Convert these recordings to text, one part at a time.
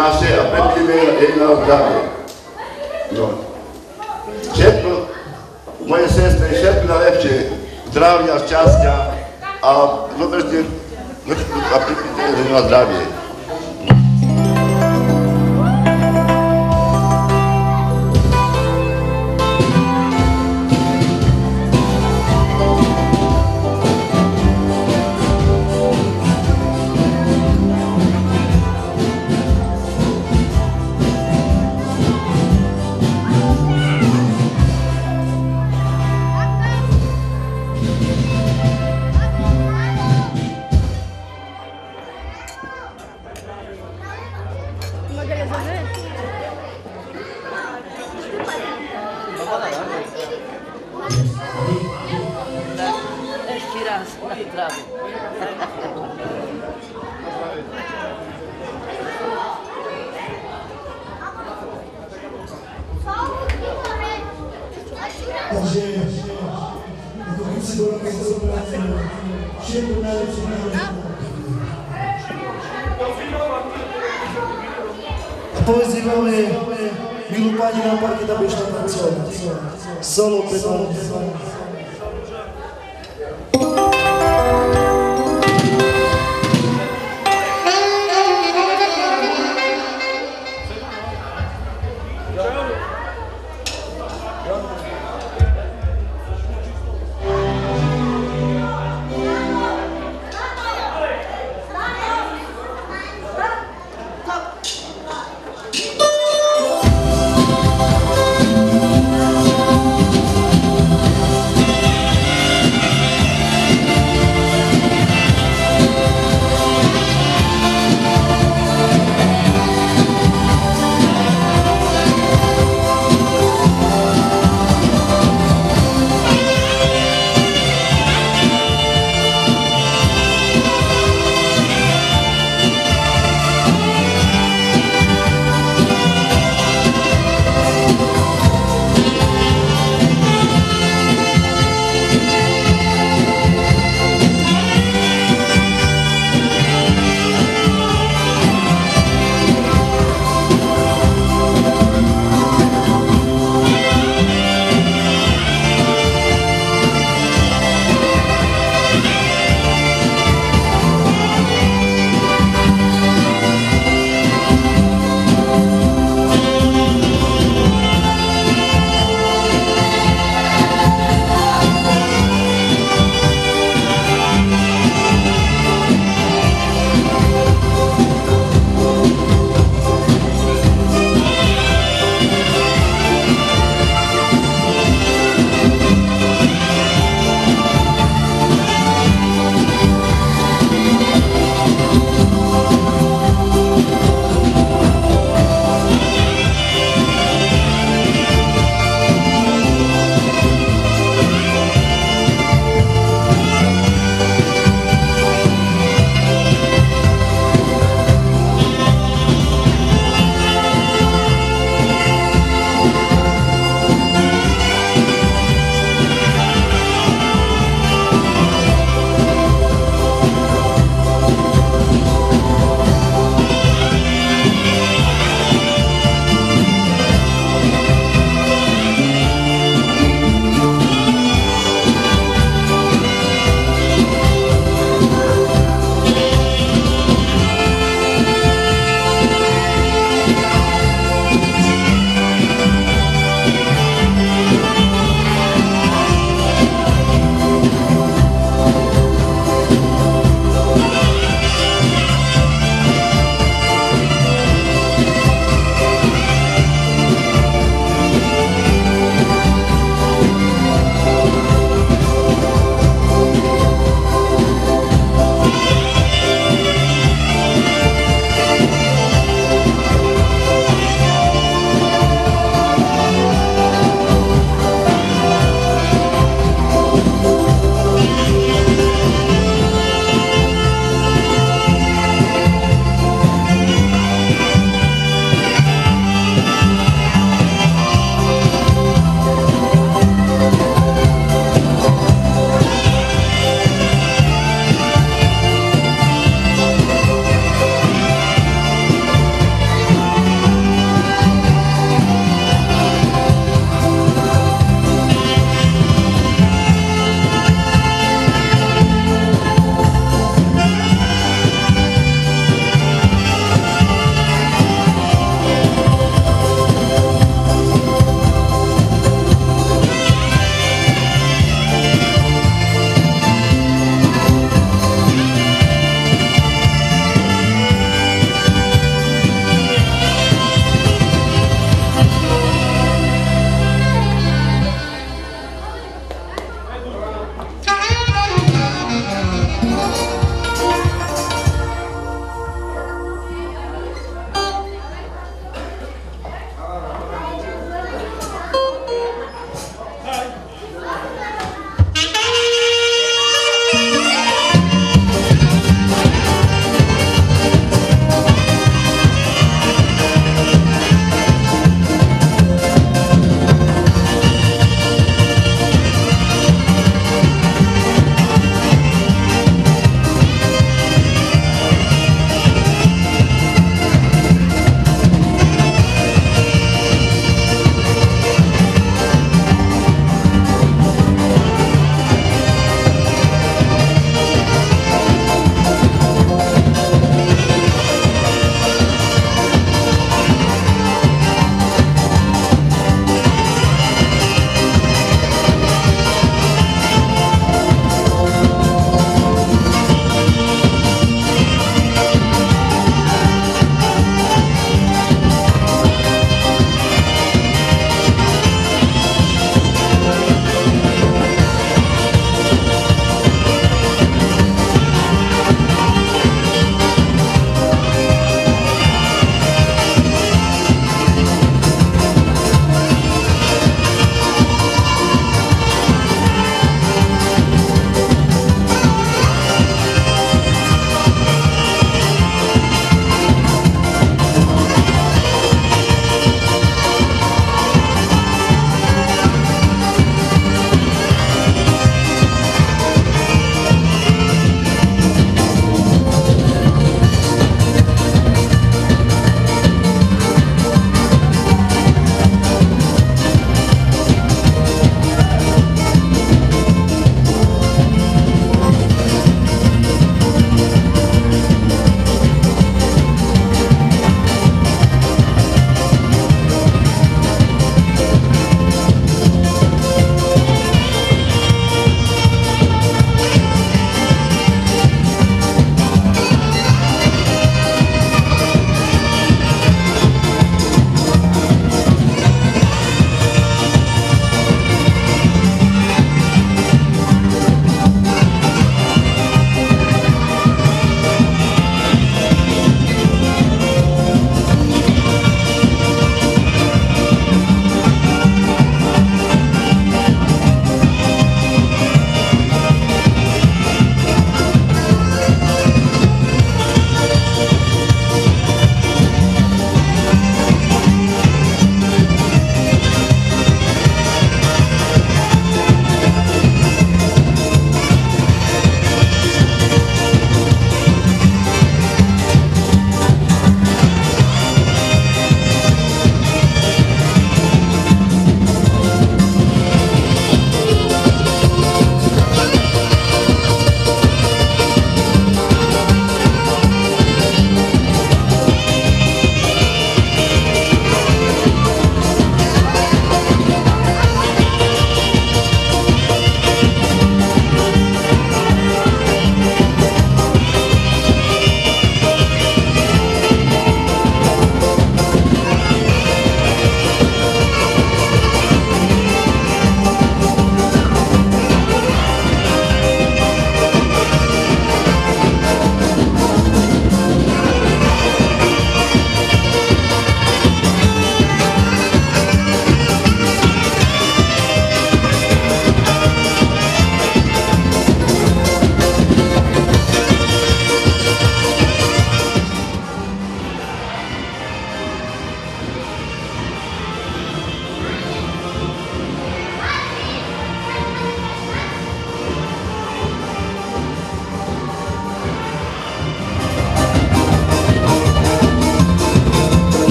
danser après qu'il jedna v heure No. Četl, moje sestry četl lepšie lepší šťastia a dodržte na zdravie.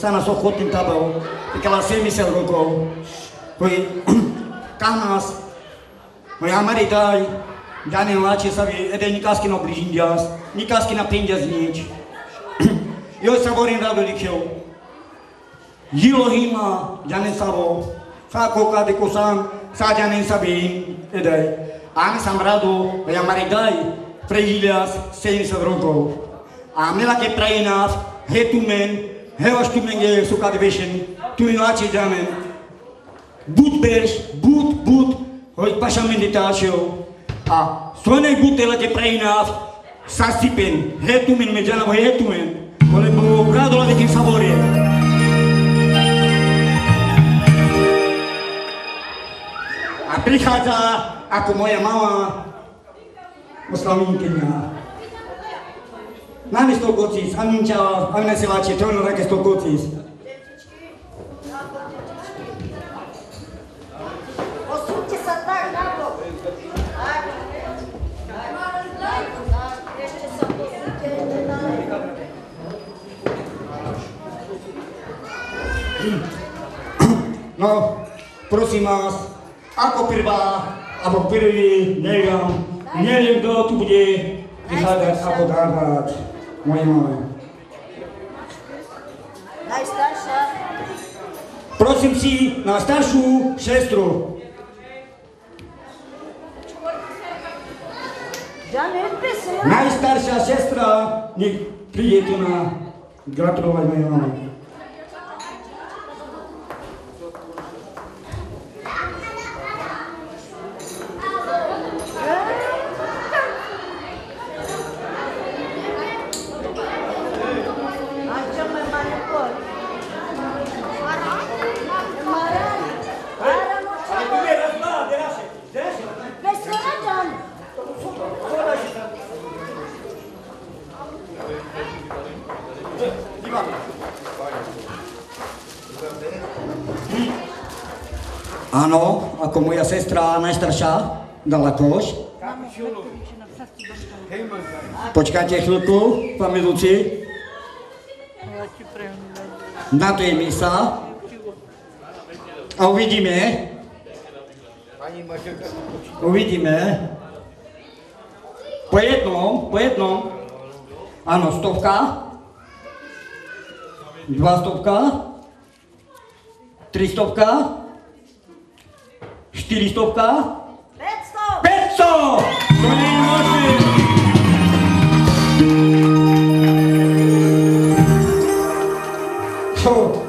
sana so khotin tabao ikala se misel go go koi kanas koi amari dai dane lači sabe é ede nikaski no brijindias nikaski na pendias nit eu saborin rado likheu Yilohima jane sabo sa koka de kosan sa jane sabin edai é ame sambrado koi amari dai Preilhas sem se drogou. Amela que trainas, retumen, hewas tumenge sukade veshen, tu inače janen. Bud bud, hoj paša meditácio. A sonej butela ke prainas, sasipen, hetumen me jana hetumen. Lebo rado la vekin savorie. A prichádza ako moja mama oslavínkyňa. Máme 100 kocis, Aminča, Amina Siláči, to je také 100 kocis. Tak na to. Posúďte na No, prosím vás, ako prvá, alebo prvý, neviem, neviem, kto tu bude prichádzať ako dávať moje mame. Najstaršia. Prosím si na staršiu sestru. Najstaršia sestra, nech príde tu na gratulovať mojej mame. která nejstarší? Dalekoš? Počkáte chvilku, pane Luci. Na to je misa. A uvidíme. Uvidíme. Po jednom, po jednom. Ano, stovka. Dva stovka. Tři stovka. 400? 500! 500! To není možné! Solo.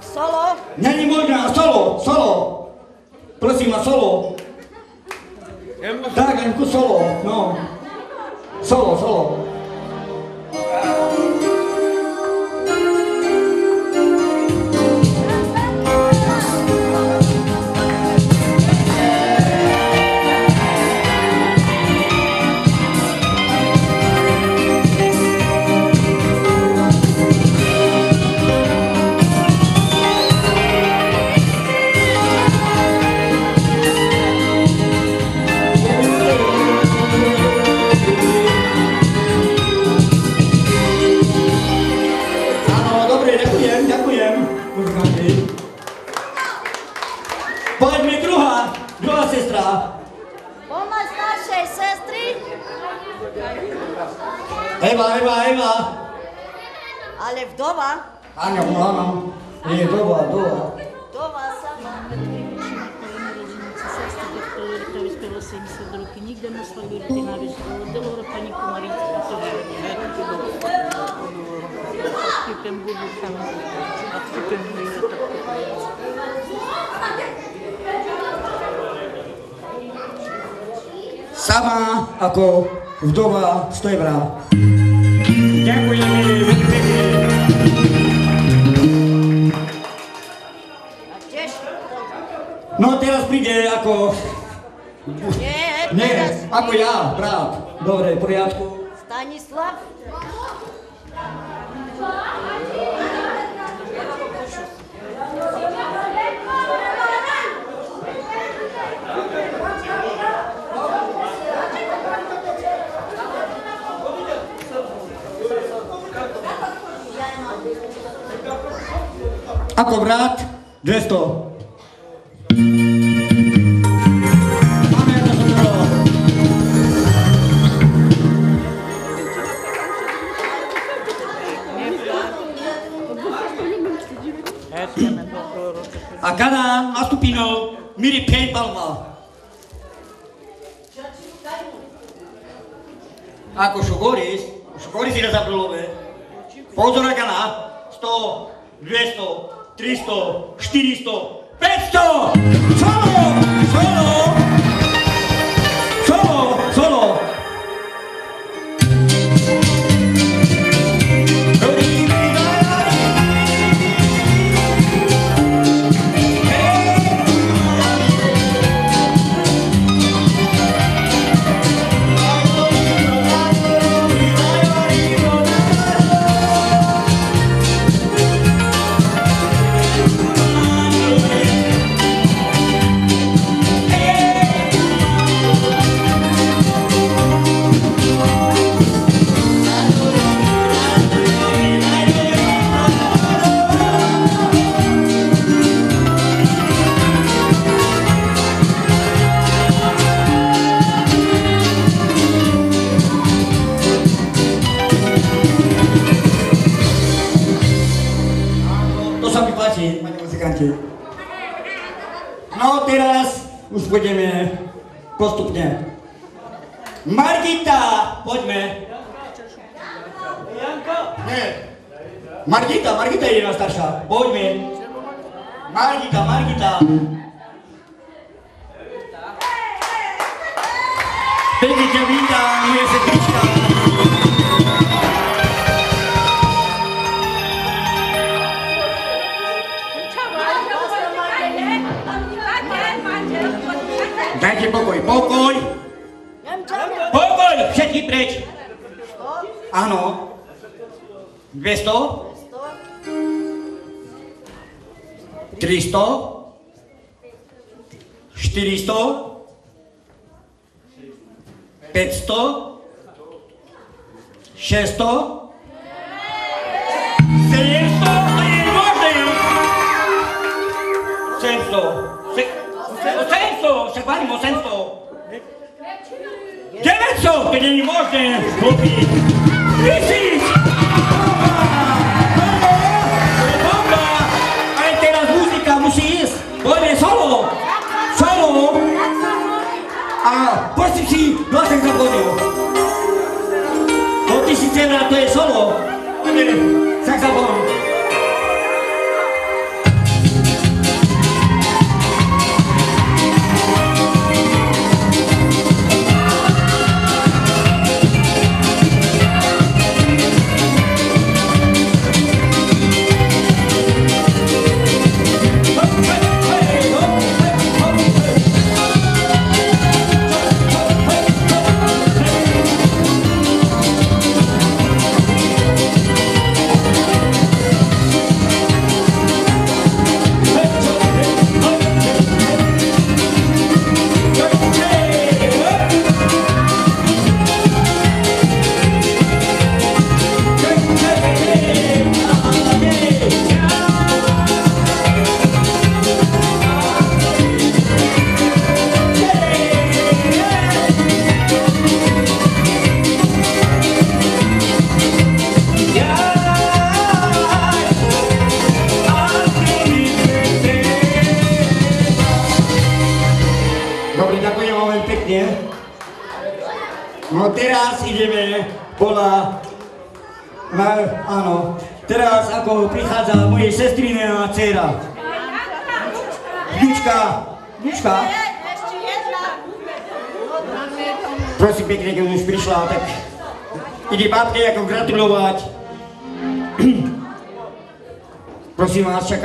Solo? Není možná, solo, solo. Prosím vás, solo. Tak, Janku, solo, no. Solo, solo. Vdova Stojbra. Děkujeme. No teraz príde ako... Nie, ne, Nie, ako ja, brat. Dobre, v poriadku. Stanislav ako vrat 200. A kada nastupino miri pet palma. Ako šogoriš, šogoriš i da zapravo Pozor na kada, 100, 200, 300, 400, 500! Bravo!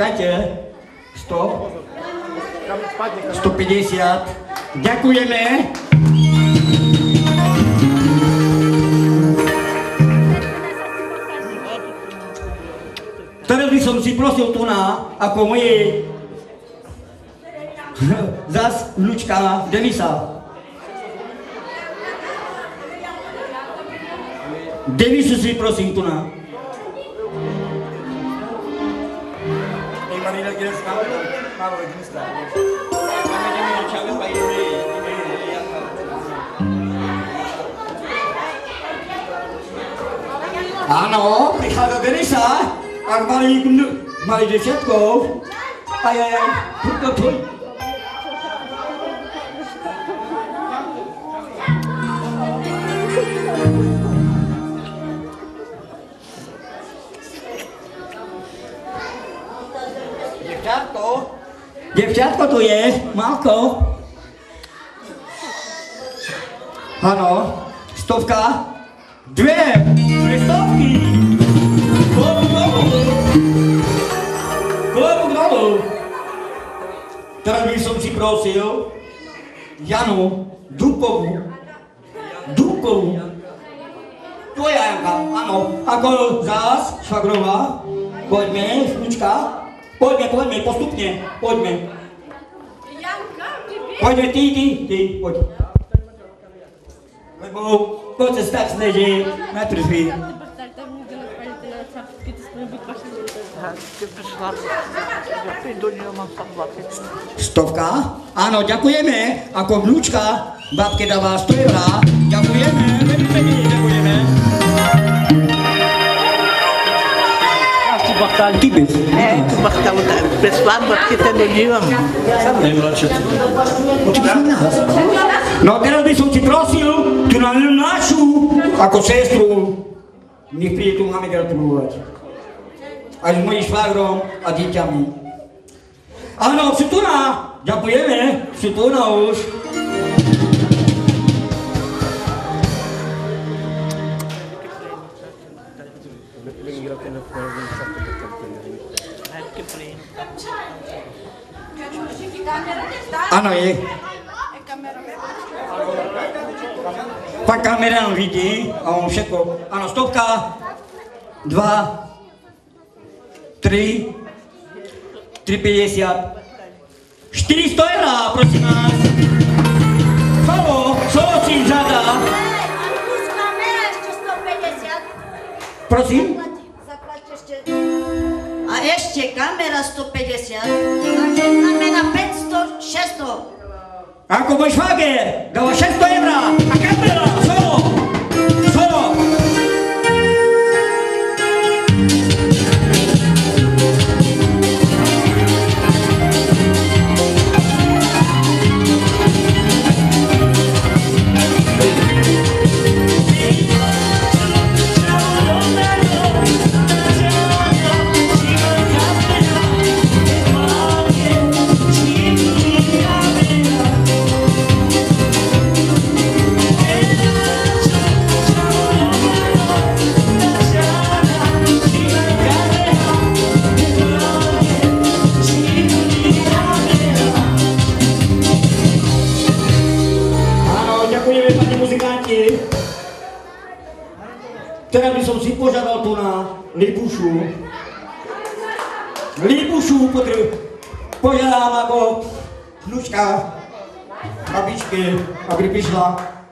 Počkajte. 100, 150. Ďakujeme. Teraz by som si prosil tu na, ako moje zas vnučka Denisa. Denisu si prosím tu na. Áno, prichádza Denisa, ak mali, mali desiatkov. Aj, aj, aj, poď, poď, tu je, Malko. Ano, stovka, dvě, dvě stovky. Klobouk dolů. Klobouk dolů. Teraz by som si prosil Janu Dukovu. Dukovu. To je Janka, ano. Ako zás, švagrová. Poďme, vnúčka. Poďme, poďme, postupne. Poďme. Janka, ty ty, ty, poď. Lebo to sa tak sneží, natrfí. Ty prišla, ja prídu, ja mám tam 20. Stovka? Áno, ďakujeme. Ako vnúčka, tá tibes. É, tu marcar o tá pessoal, porque tem no dia. O tipo não nada. No teraz by som ti não não na našu, ako sestru, nech príde tu máme gratulovať. Aj s mojim švagrom a dica mua. Ah não, se tu na, ďakujeme, se tu não. Áno, je. Pak kamera nám vidí a on všetko. Áno, stovka, dva, tri, tri päťdesiat, 400 eur, prosím vás. Slovo, slovo si 150. Prosím? Zaplať ešte. A ešte kamera 150. Takže znamená 500, 600. Ako môj švager, dáva 600 eur. A kamera,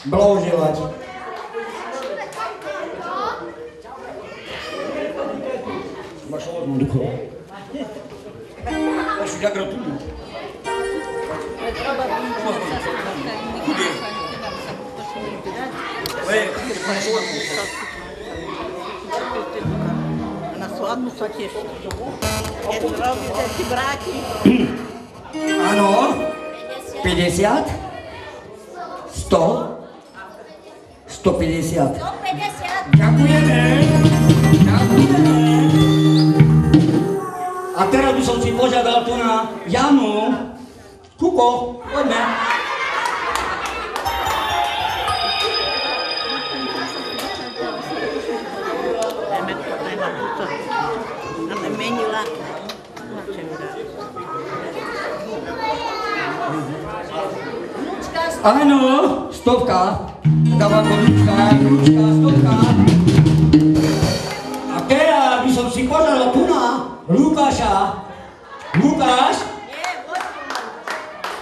bloužilať. Máš hodnú ducho. Máš už agro tu. Na sladnú sa tiež. Keď robíš, že si vráti. Áno. 50. 100. 150. 150. Ďakujeme. Ďakujeme. A teraz by som si požiadal tu na Janu. Kuko, poďme. Ano, stovka. Dáva konička, konička, stovka. A teraz by som si požiadal tu na Lukáša. Lukáš?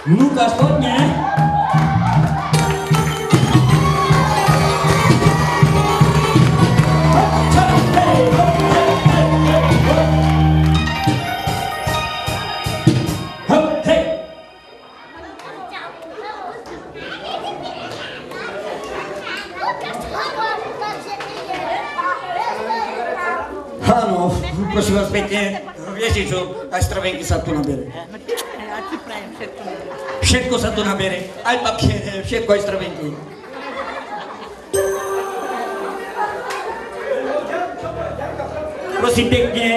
Lukáš, prosím vás viete čo, aj stravenky sa tu nabere. No. Všetko sa tu nabere, aj papiere, všetko aj stravenky. Prosím pekne,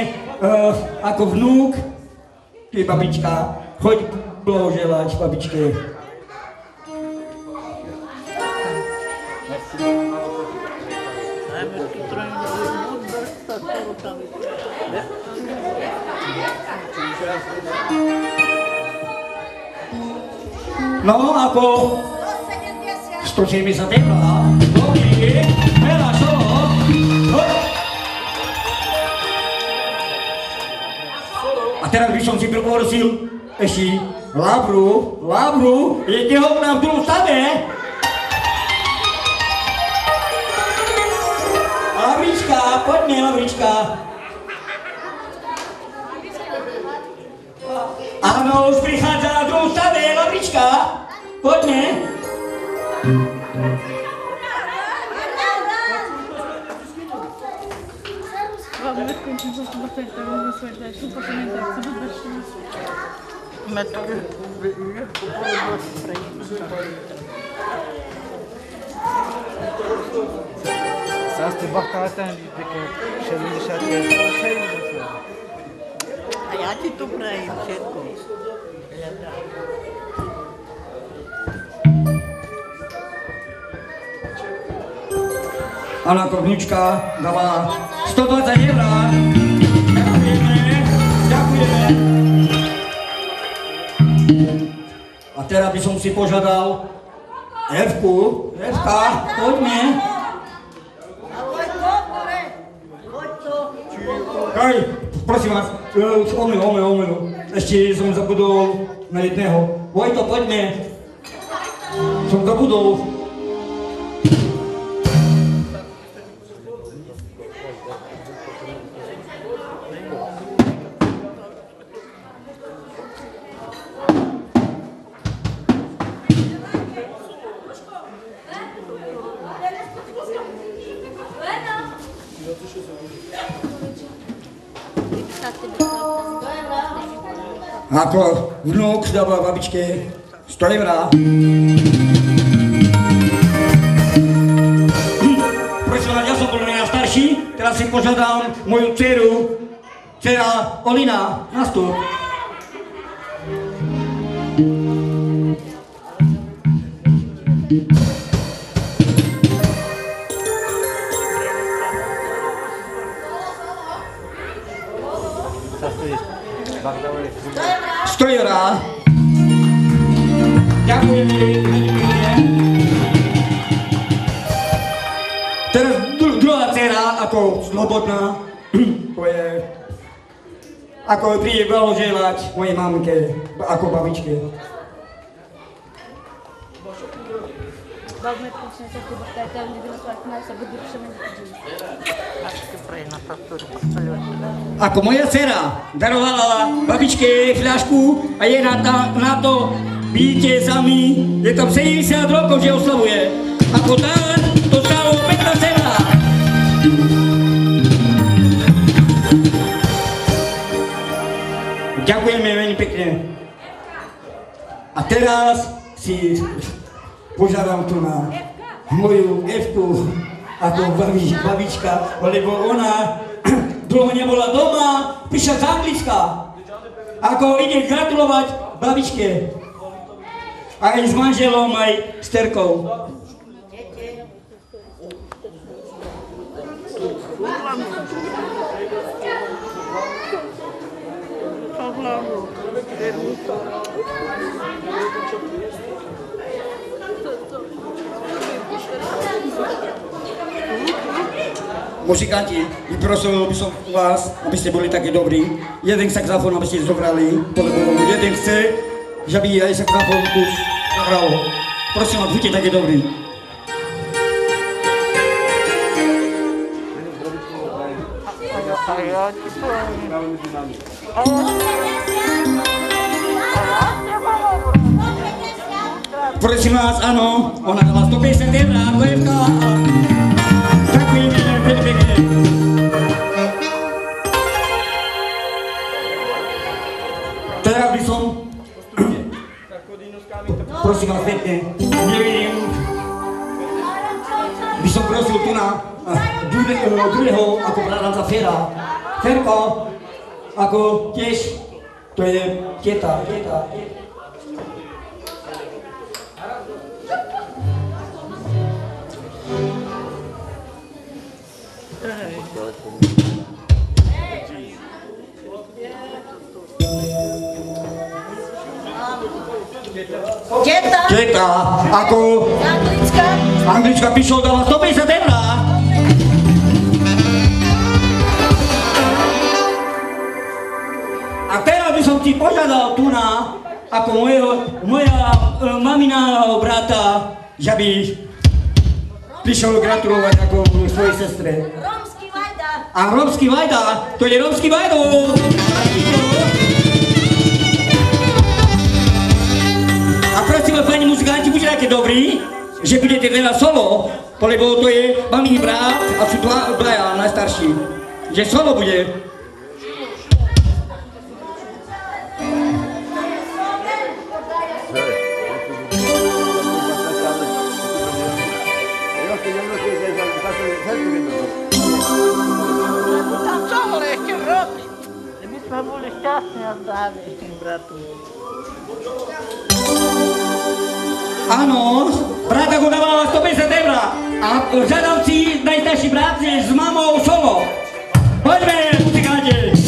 uh, ako vnúk, tu je babička, choď blahoželať babičke. No, ako 170 eur, dobrý, veľa čo? Hop. A teraz by som si poprosil ešte Labru, Labru, ho nám v druhom stave. Lavrička, poďme, Lavrička. Poďme. Metke. Să te bacata în lipe, că și-a zis și-a zis, așa e, A Anna Kornička dala 120 eur. A teraz by som si požiadal Evku, Evka, poďme. Kaj, prosím vás, e, omyl, omyl, omyl. Ešte som zabudol na jedného. Vojto, poďme. Som zabudol. Ako vnúk dáva babičke 100 eur. Prosím ja som bol starší, teraz si požiadam moju dceru, dcera Olina, nastup. Să 100 eur. Ďakujeme, veľmi pekne. Teraz dru- druhá dcera, ako slobodná, to je, ako príde blahoželať mojej mamke, ako babičke. Bavme písně, tak ty baktajte, ale kdyby nás vakná, se budu přeměnit. Ako moja dcera darovala babičke fľašku a je na, ta, na to, vidíte sami, je tam 70 rokov, že oslavuje. Ako dar, to stalo 15 eur. Ďakujeme veľmi pekne. A teraz si požiadam tu na moju Evku ako babi, babička, lebo ona dlho nebola doma, píše z Anglicka. Ako ide gratulovať babičke. Aj s manželom, aj s terkou. Po hlavu. Muzikanti, vyprosil by som vás, aby ste boli takí dobrí. Jeden saxofon, aby ste zobrali, lebo jeden chce, že by aj saxofon tu zahral. Prosím vás, buďte takí dobrí. Prosím vás, ano, ona dala 150 eur a dvojevka. Teta, teta, teta. Teta, Teta, ako Anglická, Anglička píšol dala 150 eur. A ti požiadal tu na, ako mojeho, moja e, mamina brata, že by prišiel gratulovať ako svojej sestre. Rómsky Vajda, A rómsky vajda, to je rómsky vajdo. A prosím vás, pani muzikanti, buďte také dobrí, že budete veľa solo, lebo to je malý brat a sú dva dvaja najstarší. Že solo bude. My sme boli šťastní a zdraví, bratu. Áno, brat ako dáva 150 eur. A žiadam si najstarší brat je s mamou solo. Poďme, muzikanti.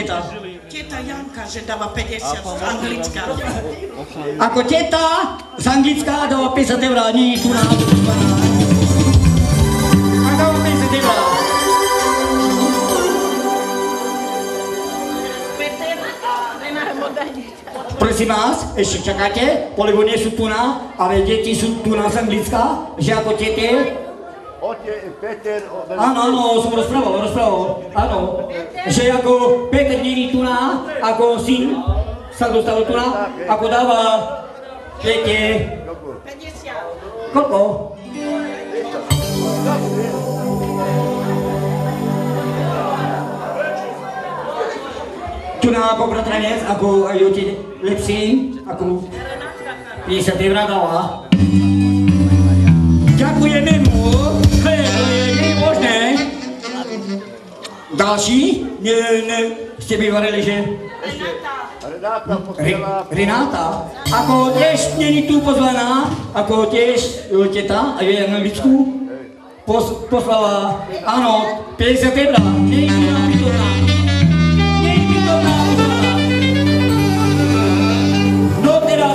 Teta. teta Janka, že dáva 50 z Anglická. Ako teta z Anglická dáva 50 eur, nie tu na... A dáva 50 eur. Peter a Rená Modani. Prosím vás, ešte čakáte, lebo nie sú tu na, ale deti sú tu na z Anglická, že ako tete, Otec, Peter, o- Áno, áno, som rozprával, rozprával, áno. Že ako Peter není tu na, ako syn sa dostal tu na, ako dáva tete, 50. koľko? Tu na ako bratranec, ako aj otec lepší, ako 50 eur dáva. Ďakujeme mu, Další? Ne, ne, ste by varili, že... Renáta poslala... Renáta, ako tiež není tu pozvaná, ako tiež e, teta, a je na Anglicku, pos, poslala, áno, 50 eur, nie je tu na bytovná. Nie je bytovná pozvaná. No teda,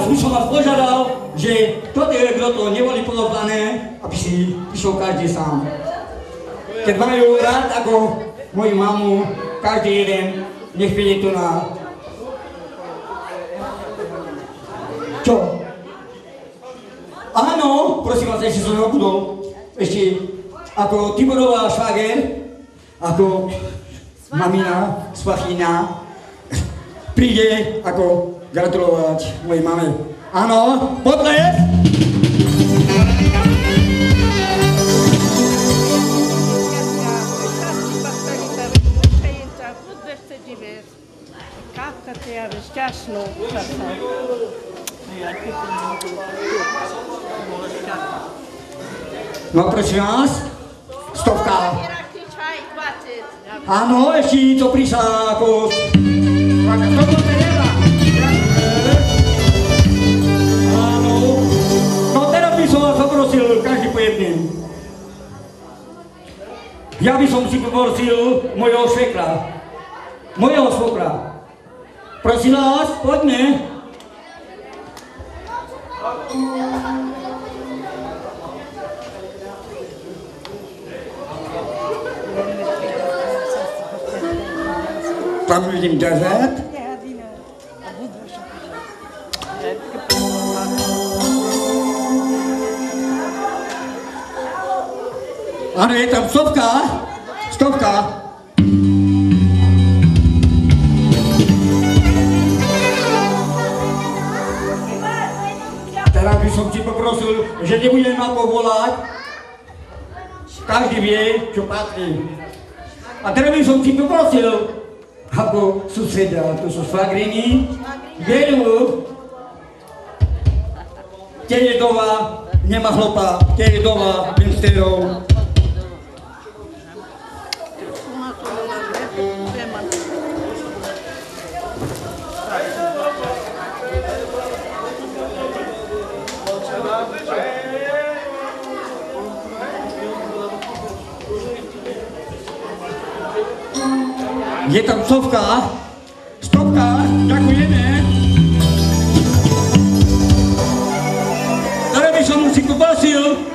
do toho neboli podobané, aby si išiel každý sám. Keď majú rád ako moju mamu, každý jeden, nech príde tu na... Čo? Áno, prosím vás, ešte som nebudol. Ešte ako Tiborová švager, ako mamina, svachina, príde ako gratulovať mojej mame. Áno, potles! Teave šťastnú časa. Ja ti to No prosím vás, stovka. Ešte to prišla ako... Áno. No teraz by som vás poprosil každý po jedným. Ja by som si poprosil mojho švekra. Mojho svokra. Prosím vás, poďme. Tam vidím devět. Ano, je tam stovka. Stovka. Som ti poprosil, že nebudem ma povolať. Každý vie, čo patrí. A by som ti poprosil, ako susedia, to sú švagriny, Věru, Teredova, nemá chlopa, Teredova, Vinsterov. je tam stovka, stovka, děkujeme. Tady by som si poprosil,